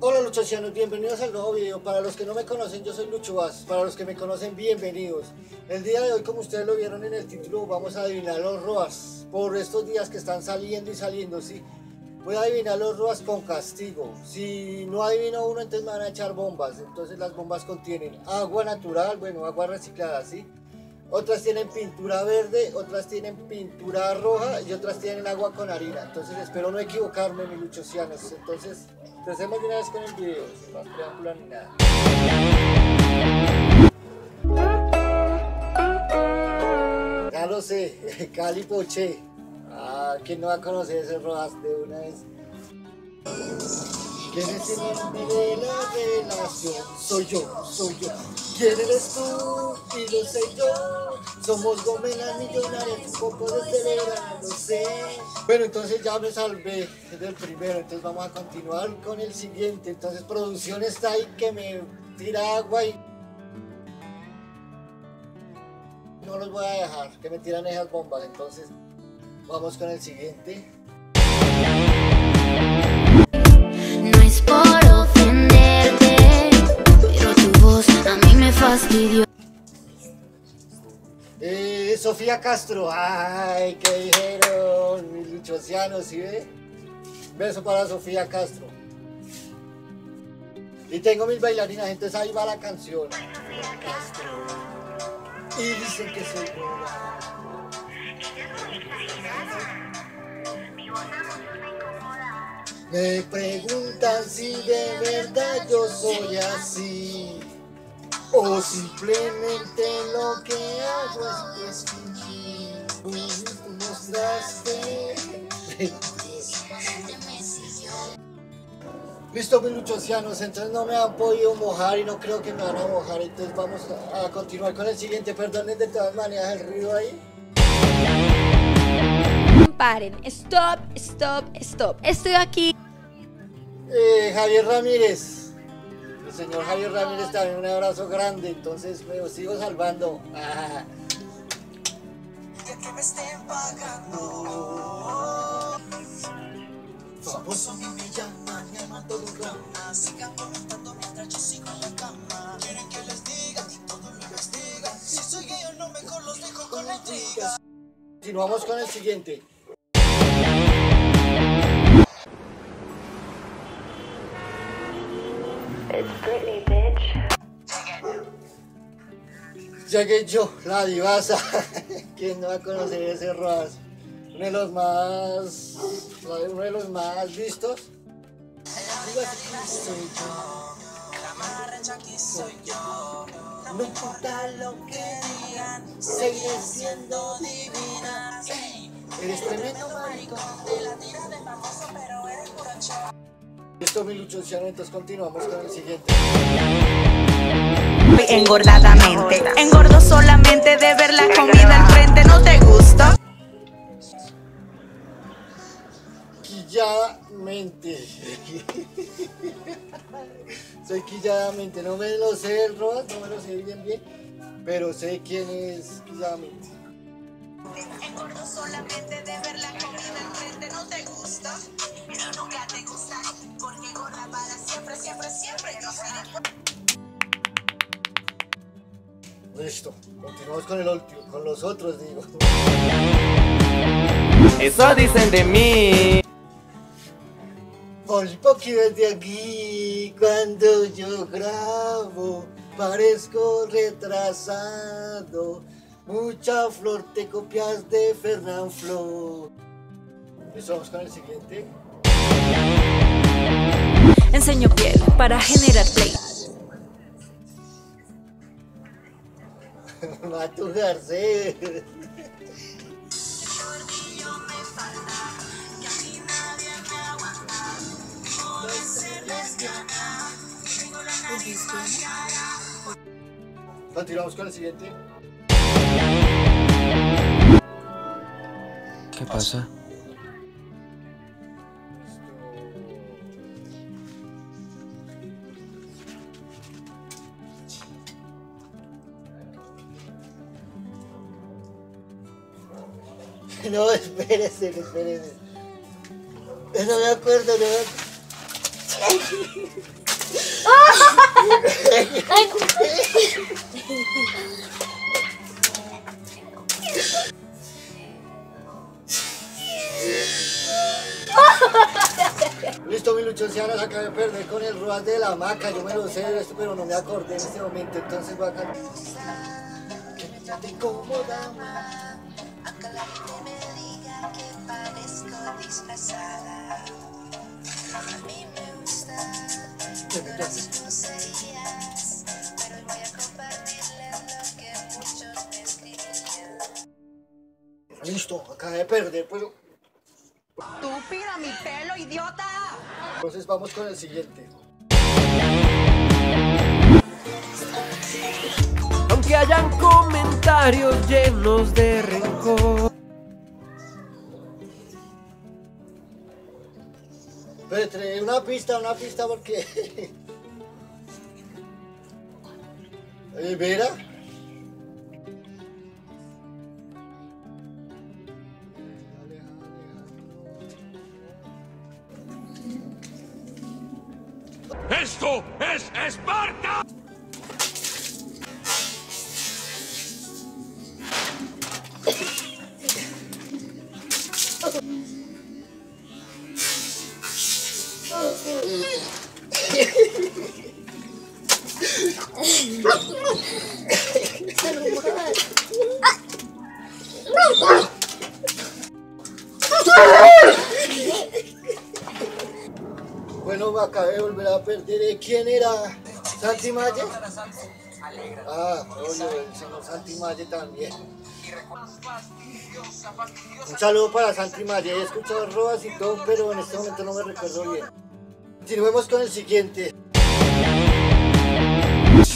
Hola luchocianos, bienvenidos al nuevo video. Para los que no me conocen, yo soy Lucho Vaz. Para los que me conocen, bienvenidos. El día de hoy, como ustedes lo vieron en el título, vamos a adivinar los ROAS. Por estos días que están saliendo y saliendo, sí. Voy a adivinar los ROAS con castigo. Si no adivino uno, entonces me van a echar bombas. Entonces las bombas contienen agua natural, bueno, agua reciclada, sí. Otras tienen pintura verde, otras tienen pintura roja y otras tienen agua con harina. Entonces espero no equivocarme, mis luchocianos. Entonces, empecemos de una vez con el video, sin más preámbulo ni nada. Ya lo sé, Cali Poche. ¿Quién no va a conocer ese Rojas de una vez? ¿Quién es el hombre de la relación? Soy yo, soy yo. ¿Quién eres tú? Y lo sé yo. Somos gomelas millonarias, un poco de celebrar, no sé. Bueno, entonces ya me salvé del primero, entonces vamos a continuar con el siguiente. Entonces producción está ahí que me tira agua y no los voy a dejar, que me tiran esas bombas. Entonces vamos con el siguiente. No es por ofenderte, pero tu voz a mí me fastidió. Eh, Sofía Castro, ay, ¿qué dijeron? Mis luchocianos, ¿sí ve? Beso para Sofía Castro. Y tengo mis bailarinas, entonces ahí va la canción. Castro. Y dicen que soy buena. Me preguntan si de verdad yo soy así. O simplemente lo que hago es fingir. Mostraste. Listo, mis luchocianos, entonces no me han podido mojar y no creo que me van a mojar. Entonces vamos a, a continuar con el siguiente. Perdonen de todas maneras el ruido ahí. Paren, stop, stop, stop. Estoy aquí. Eh, Javier Ramírez. El señor Javier Ramírez también un abrazo grande. Entonces me lo sigo salvando. Ah. que me estén pagando. Famoso a mí me llaman, me llaman todo un rama. Sigan comentando mientras yo sigo en la cama. Quieren que les diga y todo lo investigan. Si soy gay o no, mejor los dejo con la intriga. Continuamos con el siguiente. Llegué yo, la divasa. ¿Quién no va a conocer ese Roas? Uno de los más. Uno de los más vistos. Soy yo. La más recha aquí soy yo. No importa lo que digan, seguiré siendo divina. Eres tremendo maricón. te la tiras de famoso, pero eres pura chava. Mi luchociano, entonces continuamos con el siguiente. engordadamente. Engordo solamente de ver la comida al frente, ¿no te gusta? Quilladamente. Soy quilladamente. No me lo sé el no me lo sé bien bien. Pero sé quién es quilladamente. Engordo solamente de ver la comida al frente, ¿no te gusta? Pero nunca te gusta, para siempre, siempre, siempre. Yo seré Listo. Continuamos con el último, con los otros, digo. Eso dicen de mí. Por poco desde aquí, cuando yo grabo, parezco retrasado. Mucha flor te copias de Fernán Flor. Listo, vamos con el siguiente. Enseño piel para generar play. Mato Garcés. Continuamos con el siguiente. ¿Qué pasa? No, espérese, espérese. No me acuerdo, no me acuerdo. Listo, mi luchoncianos, acabé de perder con el Ruas de la Maca. Yo me lo sé, pero no me acordé en este momento. Entonces voy a cantar. Que me trate como dama, aunque la disfrazada. A mí me gusta todas sus crucerías, pero hoy voy a compartirles lo que muchos me escribirían. Listo, acabé de perder, pues. Estúpida, mi pelo, idiota. Entonces vamos con el siguiente. Aunque hayan comentarios llenos de rencor. Una pista, una pista porque. Eh. ¡Esto es Esparta! Bueno, me acabé de volver a perder. ¿Eh, ¿Quién era? ¿Santi Maye? Ah, el señor Santi Maye también. Un saludo para Santi Maye. He escuchado robas y todo, pero en este momento no me recuerdo bien. Continuemos con el siguiente.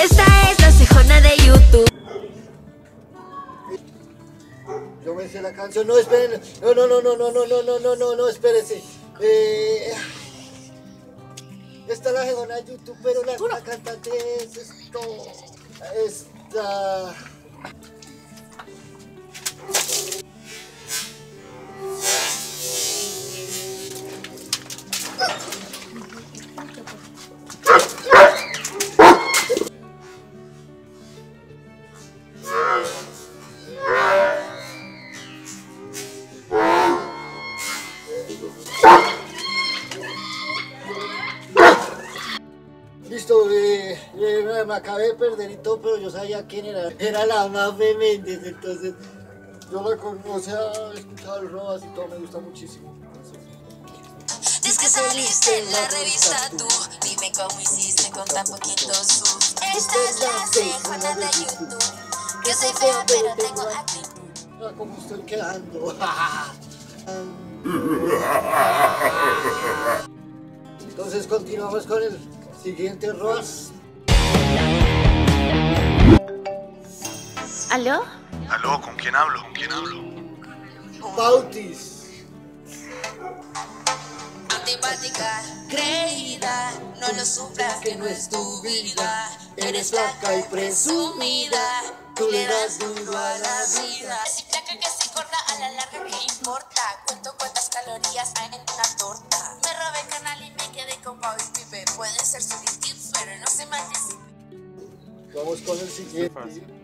Esta es la cejona de YouTube. Yo me sé la canción. No, esperen. No, no, no, no, no, no, no, no, no, no, no, espérese. Eh, esta es la jegona de YouTube, pero la, la cantante es esto. Esta. Acabé de perder y todo, pero yo sabía quién era. Era la Mafe Méndez, entonces yo la conocía, he escuchado el Robas y todo, me gusta muchísimo. Dices que saliste en la revista tú. Dime cómo hiciste con tan poquitos sus. Esta es la cejona de YouTube. Yo soy fea, pero tengo actitud. Ah, ¿Cómo estoy quedando? Entonces continuamos con el siguiente Roas. ¿Aló? Aló, ¿con quién hablo? ¿Con quién hablo? Bautis. Antipática, creída, no lo sufras que no es tu vida. Eres flaca y presumida, tú le das duro a la vida. Si flaca que si corta, a la larga que importa. Cuento cuántas calorías hay en una torta. Me robé el canal y me quedé con Pau y Pipe. Pueden ser sus tips, pero no se maldice. Vamos con el siguiente.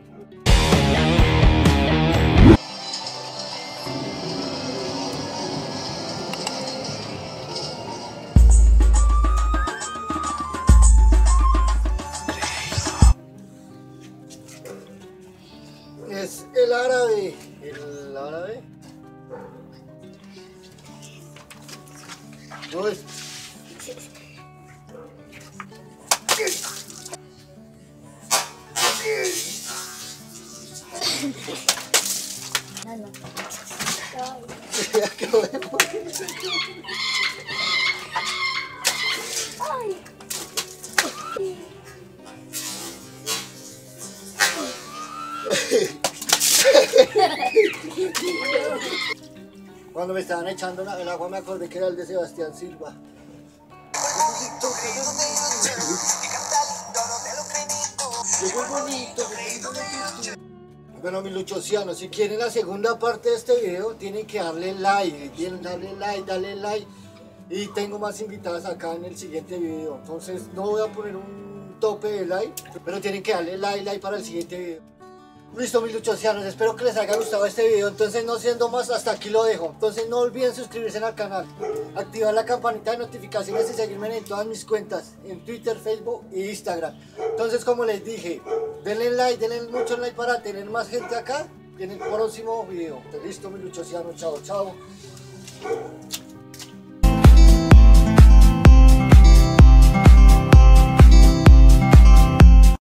よしい Cuando me estaban echando la- el agua me acordé que era el de Sebastián Silva. Bueno, mis luchosianos, si quieren la segunda parte de este video, tienen que darle like, tienen darle like, darle like. Y tengo más invitadas acá en el siguiente video. Entonces no voy a poner un tope de like, pero tienen que darle like, like para el siguiente video. Listo mis luchosianos, espero que les haya gustado este video. Entonces no siendo más, hasta aquí lo dejo. Entonces no olviden suscribirse al canal, activar la campanita de notificaciones y seguirme en todas mis cuentas, en Twitter, Facebook e Instagram. Entonces como les dije, denle like, denle mucho like para tener más gente acá en el próximo video. Listo mis luchosianos, chao, chao.